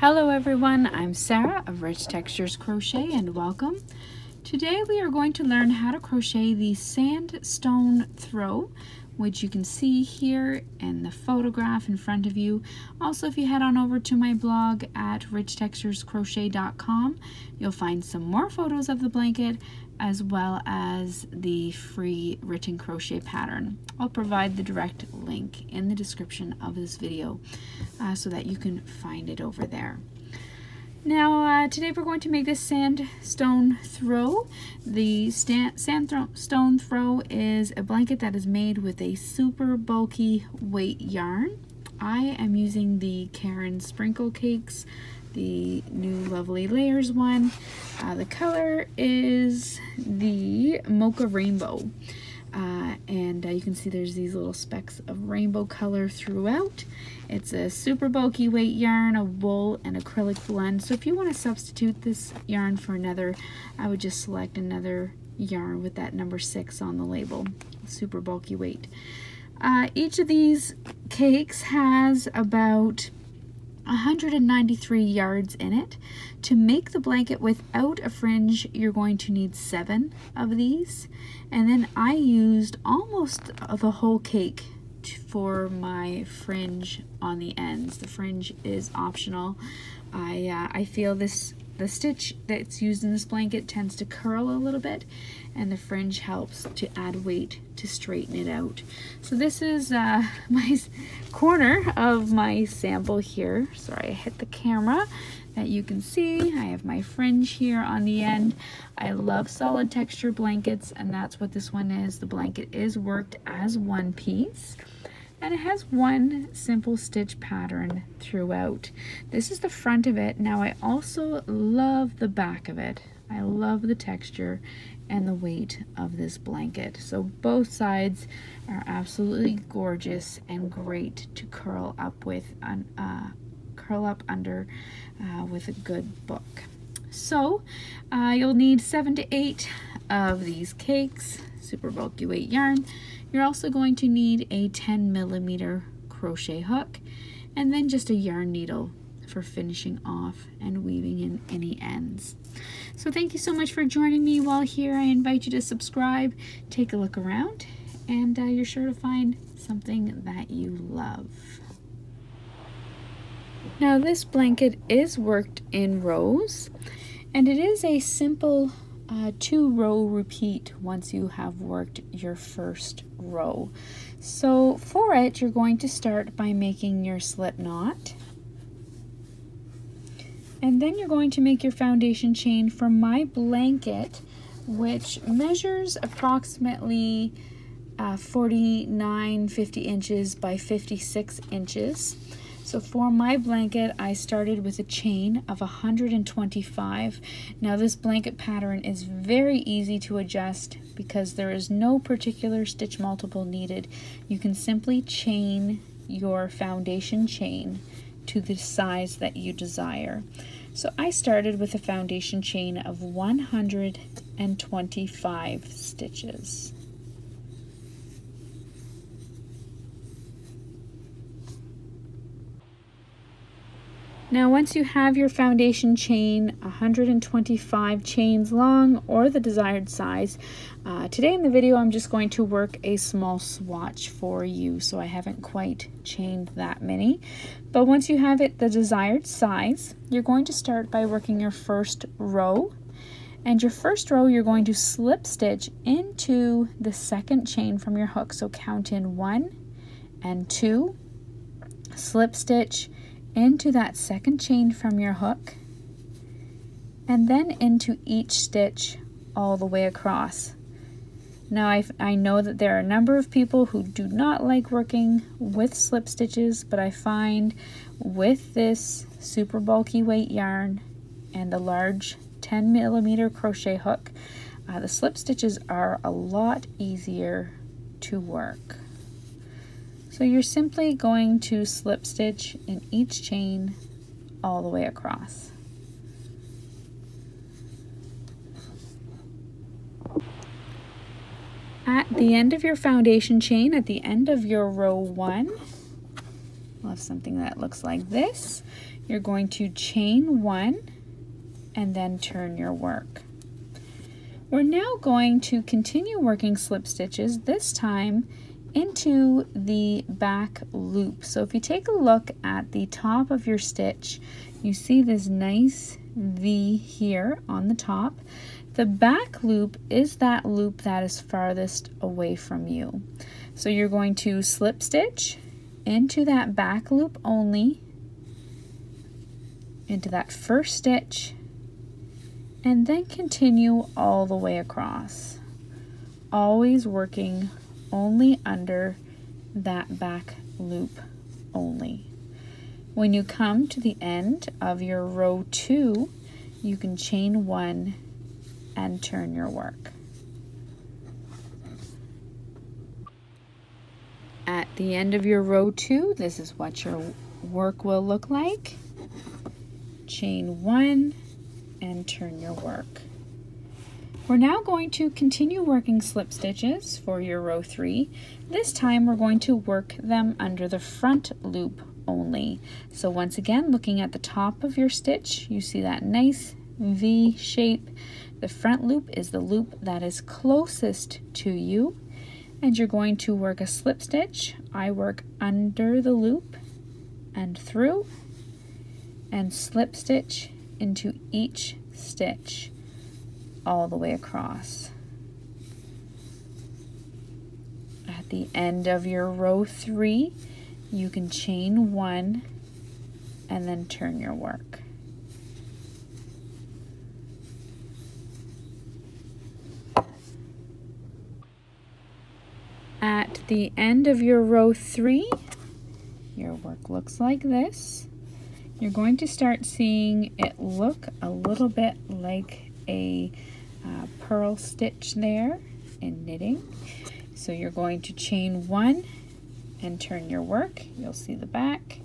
Hello everyone, I'm Sarah of Rich Textures Crochet and welcome. Today we are going to learn how to crochet the sandstone throw which you can see here in the photograph in front of you. Also, if you head on over to my blog at richtexturescrochet.com, you'll find some more photos of the blanket as well as the free written crochet pattern. I'll provide the direct link in the description of this video uh, so that you can find it over there. Now, uh, today we're going to make this sandstone throw. The sandstone throw is a blanket that is made with a super bulky weight yarn. I am using the Caron Sprinkle Cakes, the new Lovely Layers one. Uh, the color is the Mocha Rainbow. Uh, and uh, you can see there's these little specks of rainbow color throughout. It's a super bulky weight yarn, a wool and acrylic blend. So if you want to substitute this yarn for another, I would just select another yarn with that number six on the label, super bulky weight. Uh, each of these cakes has about 193 yards in it. To make the blanket without a fringe, you're going to need seven of these. And then I used almost the whole cake for my fringe on the ends. The fringe is optional. I, uh, I feel this the stitch that's used in this blanket tends to curl a little bit and the fringe helps to add weight to straighten it out. So this is uh, my corner of my sample here. Sorry, I hit the camera that you can see. I have my fringe here on the end. I love solid texture blankets and that's what this one is. The blanket is worked as one piece and it has one simple stitch pattern throughout. This is the front of it. Now I also love the back of it. I love the texture and the weight of this blanket. So both sides are absolutely gorgeous and great to curl up with, uh, curl up under uh, with a good book. So uh, you'll need seven to eight of these cakes, super bulky weight yarn. You're also going to need a 10 millimeter crochet hook and then just a yarn needle for finishing off and weaving in any ends. So thank you so much for joining me while here. I invite you to subscribe, take a look around, and uh, you're sure to find something that you love. Now this blanket is worked in rows and it is a simple uh, two row repeat once you have worked your first row. So for it, you're going to start by making your slip knot. And then you're going to make your foundation chain from my blanket, which measures approximately uh, 49, 50 inches by 56 inches. So for my blanket, I started with a chain of 125. Now this blanket pattern is very easy to adjust because there is no particular stitch multiple needed. You can simply chain your foundation chain to the size that you desire. So I started with a foundation chain of 125 stitches. Now once you have your foundation chain 125 chains long or the desired size, uh, today in the video I'm just going to work a small swatch for you so I haven't quite chained that many. But once you have it the desired size, you're going to start by working your first row and your first row you're going to slip stitch into the second chain from your hook. So count in one and two, slip stitch, into that second chain from your hook and then into each stitch all the way across. Now I, I know that there are a number of people who do not like working with slip stitches, but I find with this super bulky weight yarn and the large 10 millimeter crochet hook, uh, the slip stitches are a lot easier to work. So you're simply going to slip stitch in each chain all the way across. At the end of your foundation chain, at the end of your row one, we'll have something that looks like this. You're going to chain one and then turn your work. We're now going to continue working slip stitches, this time into the back loop. So if you take a look at the top of your stitch, you see this nice V here on the top. The back loop is that loop that is farthest away from you. So you're going to slip stitch into that back loop only, into that first stitch, and then continue all the way across. Always working only under that back loop only. When you come to the end of your row two, you can chain one and turn your work. At the end of your row two, this is what your work will look like. Chain one and turn your work. We're now going to continue working slip stitches for your row three. This time we're going to work them under the front loop only. So once again, looking at the top of your stitch, you see that nice V shape. The front loop is the loop that is closest to you. And you're going to work a slip stitch. I work under the loop and through and slip stitch into each stitch all the way across. At the end of your row three, you can chain one and then turn your work. At the end of your row three, your work looks like this. You're going to start seeing it look a little bit like a uh, purl stitch there in knitting. So you're going to chain one and turn your work. You'll see the back.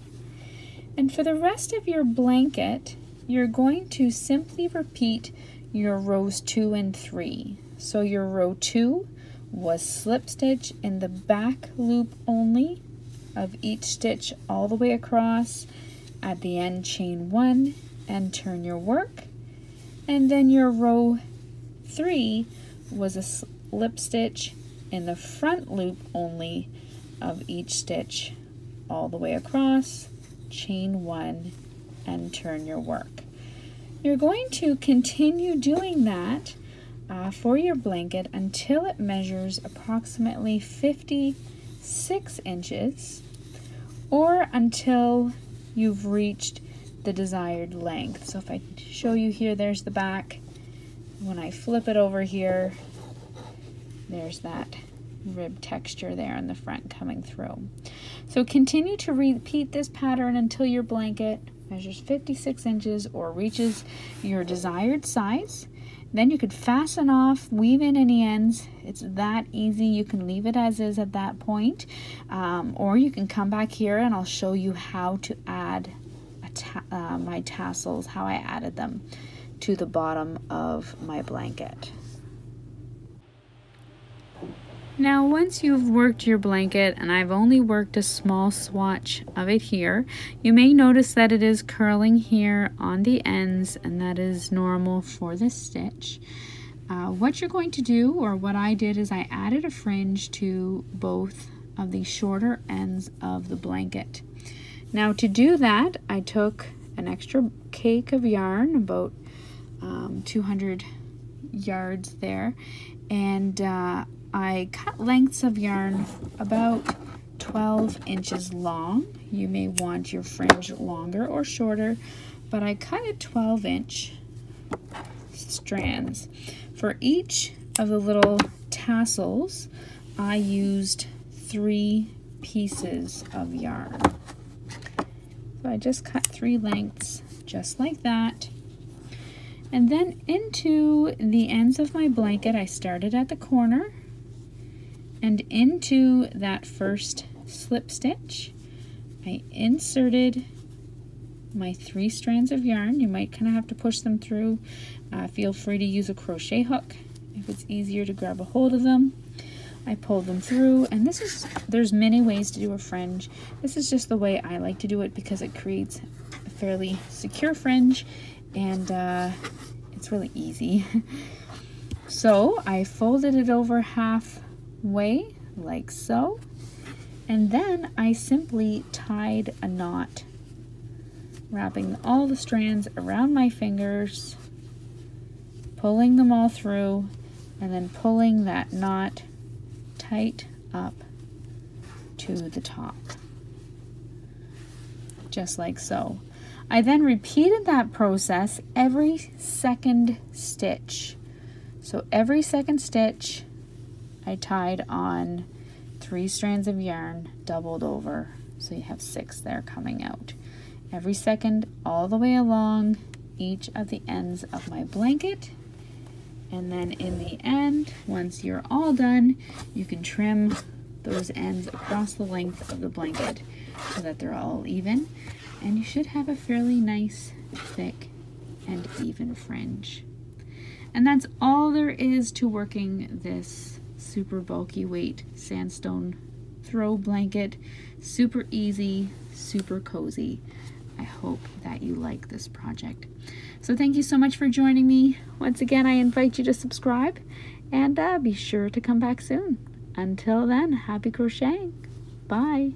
And for the rest of your blanket, you're going to simply repeat your rows two and three. So your row two was slip stitch in the back loop only of each stitch all the way across at the end chain one and turn your work and then your row three was a slip stitch in the front loop only of each stitch all the way across chain one and turn your work. You're going to continue doing that uh, for your blanket until it measures approximately 56 inches or until you've reached the desired length. So if I show you here, there's the back. When I flip it over here, there's that rib texture there in the front coming through. So continue to repeat this pattern until your blanket measures 56 inches or reaches your desired size. Then you could fasten off, weave in any ends. It's that easy. You can leave it as is at that point. Um, or you can come back here and I'll show you how to add uh, my tassels, how I added them to the bottom of my blanket. Now once you've worked your blanket, and I've only worked a small swatch of it here, you may notice that it is curling here on the ends and that is normal for this stitch. Uh, what you're going to do, or what I did is I added a fringe to both of the shorter ends of the blanket. Now to do that, I took an extra cake of yarn, about um, 200 yards there, and uh, I cut lengths of yarn about 12 inches long. You may want your fringe longer or shorter, but I cut it 12 inch strands. For each of the little tassels, I used three pieces of yarn. So I just cut three lengths just like that. And then into the ends of my blanket, I started at the corner and into that first slip stitch I inserted my three strands of yarn. You might kind of have to push them through. Uh, feel free to use a crochet hook if it's easier to grab a hold of them I pulled them through and this is there's many ways to do a fringe. This is just the way I like to do it because it creates a fairly secure fringe and uh, it's really easy. So I folded it over halfway like so and then I simply tied a knot wrapping all the strands around my fingers pulling them all through and then pulling that knot tight up to the top, just like so. I then repeated that process every second stitch. So every second stitch, I tied on three strands of yarn doubled over. So you have six there coming out. Every second all the way along each of the ends of my blanket and then in the end, once you're all done, you can trim those ends across the length of the blanket so that they're all even. And you should have a fairly nice, thick, and even fringe. And that's all there is to working this super bulky weight sandstone throw blanket. Super easy, super cozy. I hope that you like this project. So thank you so much for joining me. Once again, I invite you to subscribe and uh, be sure to come back soon. Until then, happy crocheting. Bye.